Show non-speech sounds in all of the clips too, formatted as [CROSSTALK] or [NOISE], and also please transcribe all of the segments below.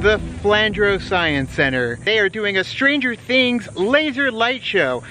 the Flandrau Science Center. They are doing a Stranger Things laser light show.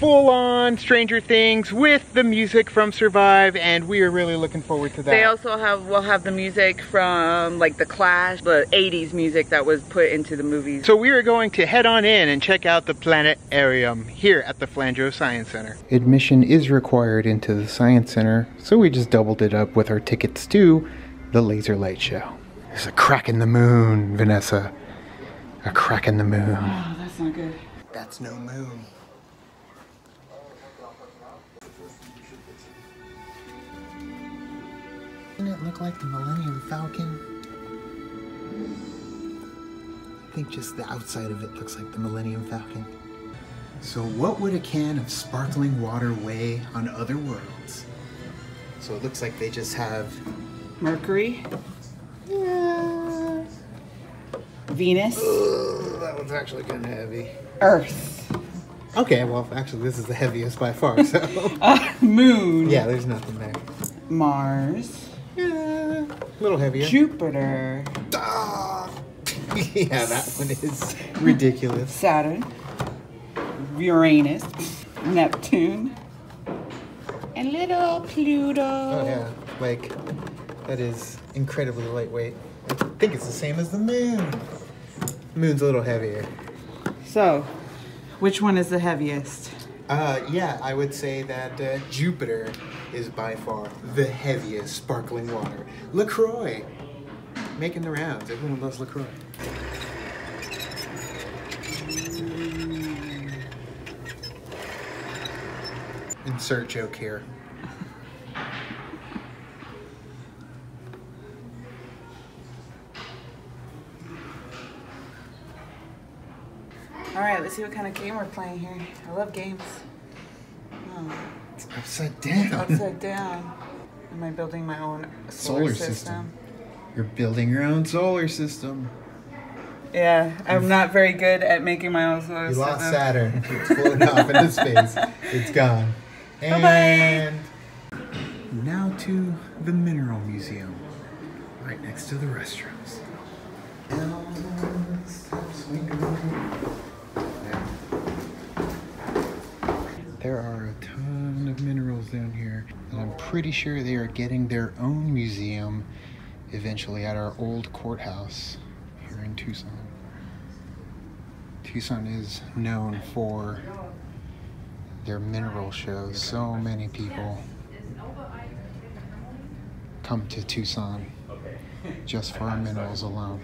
Full on Stranger Things with the music from Survive, and we are really looking forward to that. They also have will have the music from like the Clash, the 80s music that was put into the movies. So we are going to head on in and check out the planetarium here at the Flandrau Science Center. Admission is required into the Science Center, so we just doubled it up with our tickets to the laser light show. There's a crack in the moon, Vanessa. A crack in the moon. Oh, that's not good. That's no moon. Doesn't it look like the Millennium Falcon? I think just the outside of it looks like the Millennium Falcon. So what would a can of sparkling water weigh on other worlds? So it looks like they just have Mercury. Venus. Ugh, that one's actually kind of heavy. Earth. Okay, well, actually, this is the heaviest by far, so. [LAUGHS] Uh, moon. yeah, there's nothing there. Mars. Yeah, a little heavier. Jupiter. Ah! [LAUGHS] yeah, that one is [LAUGHS] ridiculous. Saturn. Uranus. Neptune. And little Pluto. Oh, yeah, like, that is incredibly lightweight. I think it's the same as the moon. Moon's a little heavier. So, which one is the heaviest? Uh, yeah, I would say that uh, Jupiter is by far the heaviest sparkling water. LaCroix, making the rounds. Everyone loves LaCroix. Insert joke here. All right, let's see what kind of game we're playing here. I love games. Oh, It's upside down. upside down. Am I building my own solar, Solar system? system. You're building your own solar system. Yeah, I'm not very good at making my own solar You system. lost Saturn. It's floating off into [LAUGHS] space. It's gone. And now to the Mineral Museum, right next to the restrooms. There are a ton of minerals down here, and I'm pretty sure they are getting their own museum eventually at our old courthouse here in Tucson. Tucson is known for their mineral shows. So many people come to Tucson just for our minerals alone.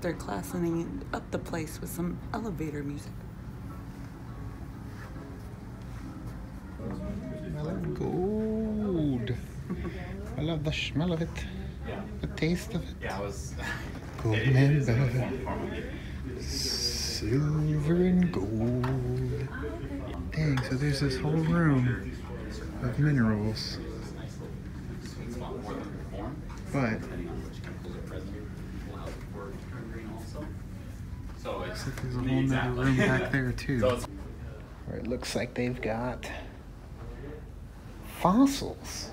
They're classing up the place with some elevator music. Smell it gold. I love the smell of it, the taste of it. Yeah, I was. Gold [LAUGHS] it- it and is silver. it. Silver and gold. Dang, so there's this whole room of minerals. But So it's there's a whole me, nother exactly. room back [LAUGHS] there too. So Where it looks like they've got fossils.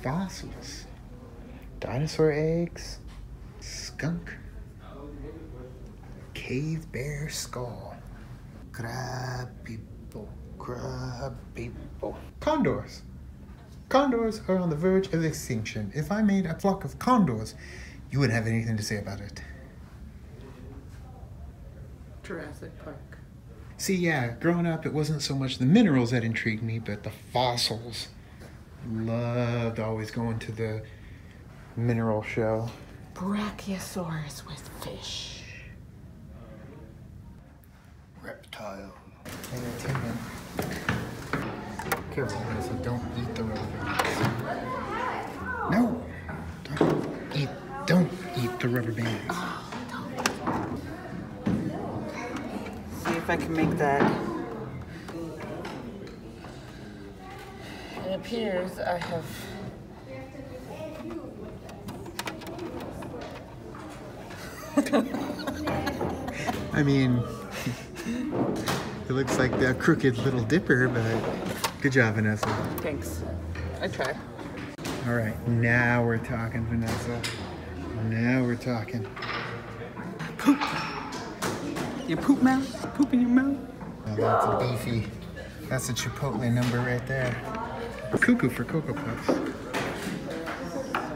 Fossils. Dinosaur eggs. Skunk. Cave bear skull. Crab people. Crab people. Condors. Condors are on the verge of extinction. If I made a flock of condors, you wouldn't have anything to say about it. Jurassic Park. See, yeah, growing up, it wasn't so much the minerals that intrigued me, but the fossils. Loved always going to the mineral show. Brachiosaurus with fish. Reptile. Entertainment. Careful, Vanessa, don't eat the rubber. No! Don't eat, don't eat the rubber bands. See if I can make that. It appears I have. I mean, [LAUGHS] It looks like the crooked little dipper, but good job, Vanessa. Thanks. I try. All right, now we're talking, Vanessa. Now we're talking. Poop. Your poop mouth? Poop in your mouth? Oh, that's a beefy. That's a Chipotle number right there. Cuckoo for Cocoa Puffs.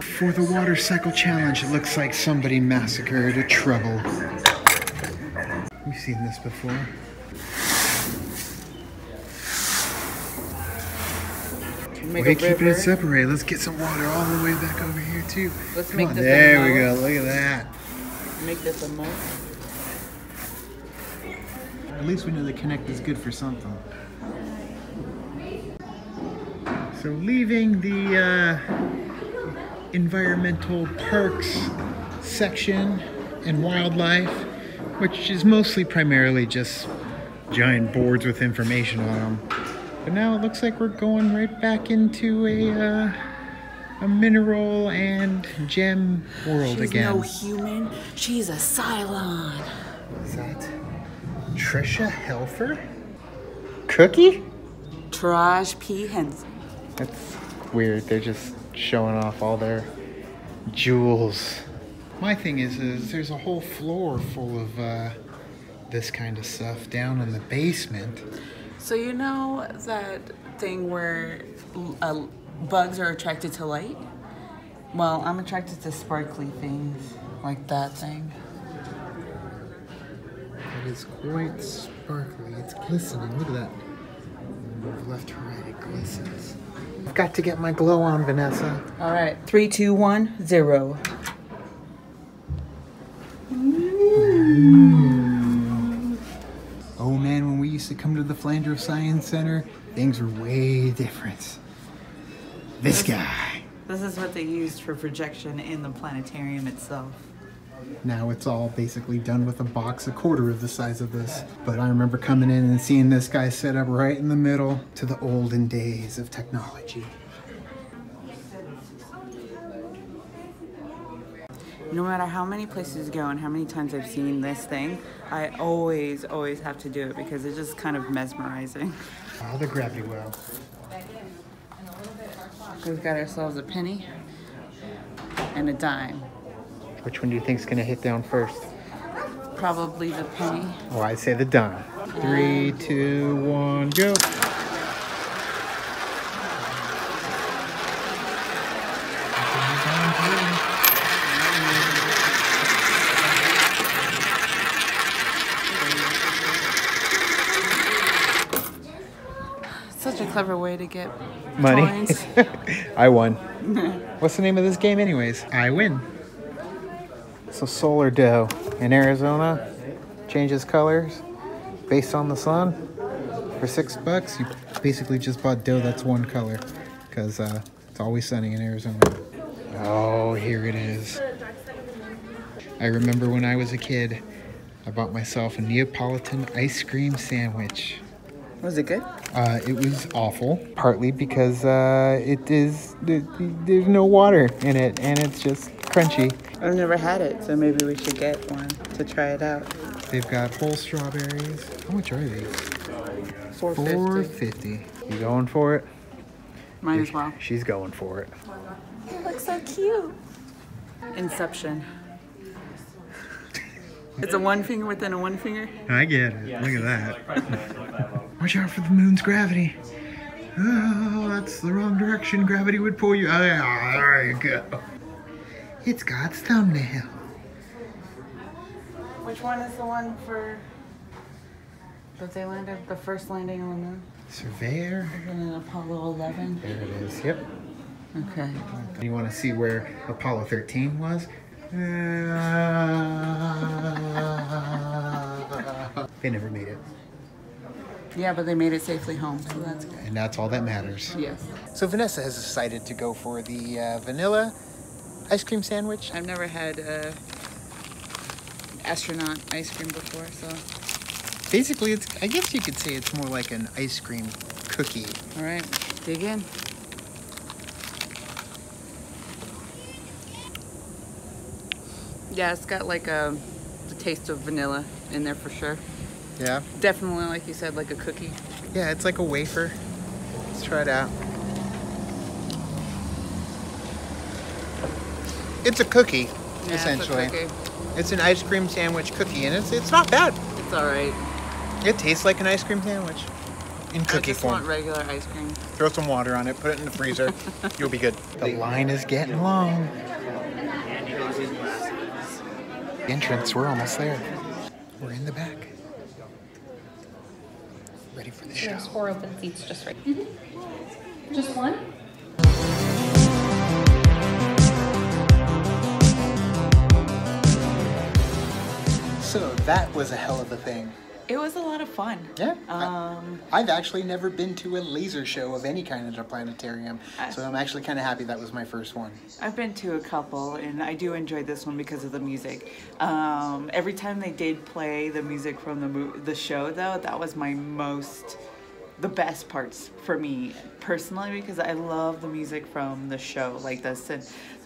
For the water cycle challenge, it looks like somebody massacred a trouble. We've seen this before. Make a keeping it separate. Let's get some water all the way back over here too. Let's Come make on, this there we go. Look at that. Make this a moat. At least we know the Kinect is good for something. So leaving the uh, environmental parks section and wildlife, which is mostly primarily just giant boards with information on them. But now it looks like we're going right back into a uh, a mineral and gem world She's again. She's no human. She's a Cylon. Is that Tricia Helfer? Cookie? Taraji P. Henson. That's weird. They're just showing off all their jewels. My thing is, is there's a whole floor full of uh, this kind of stuff down in the basement. So you know that thing where uh, bugs are attracted to light? Well, I'm attracted to sparkly things like that thing. It is quite sparkly. It's glistening. Look at that. Move left to right, it glistens. I've got to get my glow on, Vanessa. All right, three, two, one, zero. Oh man, when we used to come to the Flandrau Science Center, things were way different. This guy. This is what they used for projection in the planetarium itself. Now it's all basically done with a box a quarter of the size of this. But I remember coming in and seeing this guy set up right in the middle to the olden days of technology. No matter how many places you go and how many times I've seen this thing, I always, always have to do it because it's just kind of mesmerizing. Oh, the gravity well. We've got ourselves a penny and a dime. Which one do you think's gonna hit down first? Probably the penny. Oh, I say the dime. Three, two, one, go. Clever way to get Money. [LAUGHS] I won. [LAUGHS] What's the name of this game, anyways? I win. So, solar dough in Arizona changes colors based on the sun. For six bucks, you basically just bought dough that's one color because uh, it's always sunny in Arizona. Oh, here it is. I remember when I was a kid, I bought myself a Neapolitan ice cream sandwich. Was it good? Uh, it was awful, partly because uh, it is there- there's no water in it, and it's just crunchy. I've never had it, so maybe we should get one to try it out. They've got whole strawberries. How much are these? Four Four fifty. fifty. You going for it? Might as well. She's going for it. It looks so cute. Inception. It's a one finger within a one finger. I get it. Look at that. [LAUGHS] Watch out for the moon's gravity. Oh, that's the wrong direction. Gravity would pull you. Oh, yeah, there you go. It's God's thumbnail. Which one is the one for that they landed the first landing on the moon? Surveyor. In Apollo 11. There it is. Yep. Okay. You want to see where Apollo 13 was? Uh, [LAUGHS] they never made it. Yeah, but they made it safely home, so that's good. And that's all that matters. Yes. So Vanessa has decided to go for the uh, vanilla ice cream sandwich. I've never had uh, astronaut ice cream before, so Basically, it's I guess you could say it's more like an ice cream cookie. all right, dig in. Yeah, it's got like a the taste of vanilla in there for sure. Yeah? Definitely, like you said, like a cookie. Yeah, it's like a wafer. Let's try it out. It's a cookie, Yeah, essentially. It's, a cookie. It's an ice cream sandwich cookie, and it's it's not bad. it's all right. It tastes like an ice cream sandwich in cookie I just form. want regular ice cream. Throw some water on it, put it in the freezer. [LAUGHS] You'll be good. The line is getting long. Entrance, we're almost there. We're in the back. Ready for the show. There's four open seats just right. Mm-hmm. Just one? So that was a hell of a thing. It was a lot of fun. Yeah. Um, I, have actually never been to a laser show of any kind at a planetarium, I- so I'm actually kind of happy that was my first one. I've been to a couple, and I do enjoy this one because of the music. Um, every time they did play the music from the the show, though, that was my most, the best parts for me personally because I love the music from the show, like the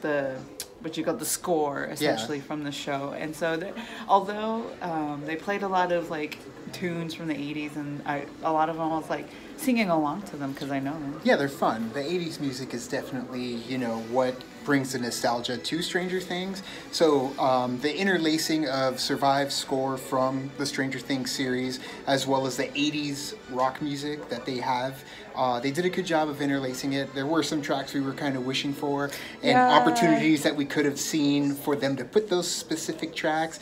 the what you call the score essentially from the show. And so, although um, they played a lot of like tunes from the '80s, and I, a lot of them I was like singing along to them because I know them. Yeah, they're fun. The 80s music is definitely, you know, what brings the nostalgia to Stranger Things. So, um, the interlacing of Survive score from the Stranger Things series, as well as the 80s rock music that they have, uh, they did a good job of interlacing it. There were some tracks we were kind of wishing for, and Yeah. opportunities that we could have seen for them to put those specific tracks.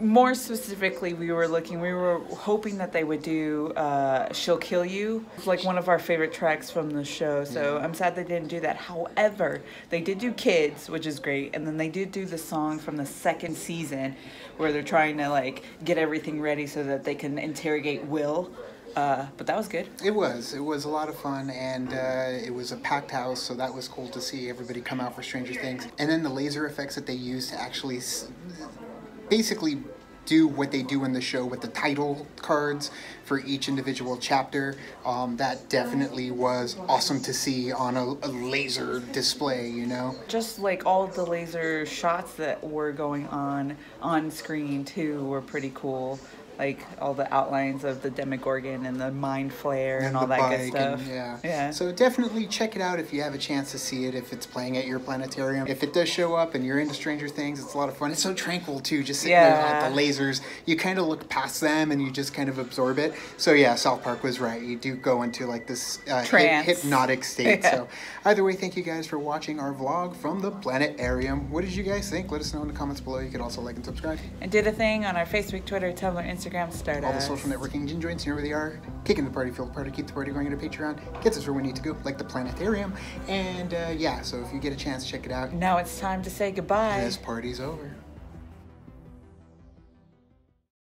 More specifically we were looking we were hoping that they would do uh, she'll kill you It's like one of our favorite tracks from the show so i'm sad they didn't do that however they did do kids which is great and then they did do the song from the second season where they're trying to like get everything ready so that they can interrogate will uh, but that was good It was. It was a lot of fun, and uh, it was a packed house, so that was cool to see everybody come out for Stranger Things. And then the laser effects that they used to actually s- basically do what they do in the show with the title cards for each individual chapter. Um, that definitely was awesome to see on a, a laser display, you know? just like all the laser shots that were going on on screen too were pretty cool like all the outlines of the demogorgon and the Mind Flayer and, all that good stuff and- yeah. yeah So definitely check it out if you have a chance to see it, if it's playing at your planetarium. If it does show up and you're into Stranger Things, it's a lot of fun. It's so tranquil too, just sitting there Yeah. at the lasers. You kind of look past them and you just kind of absorb it. So yeah, South Park was right. You do go into like this uh, hypnotic state. Yeah. So either way, thank you guys for watching our vlog from the planetarium. What did you guys think? Let us know in the comments below. You could also like and subscribe. and did a thing on our facebook twitter tumblr instagram start All the social networking gin joints, you know where they are. Kicking the party, feel the party, keep the party going on to Patreon. Gets us where we need to go, like the planetarium. And uh, yeah, so if you get a chance, check it out. now it's time to say goodbye This party's over.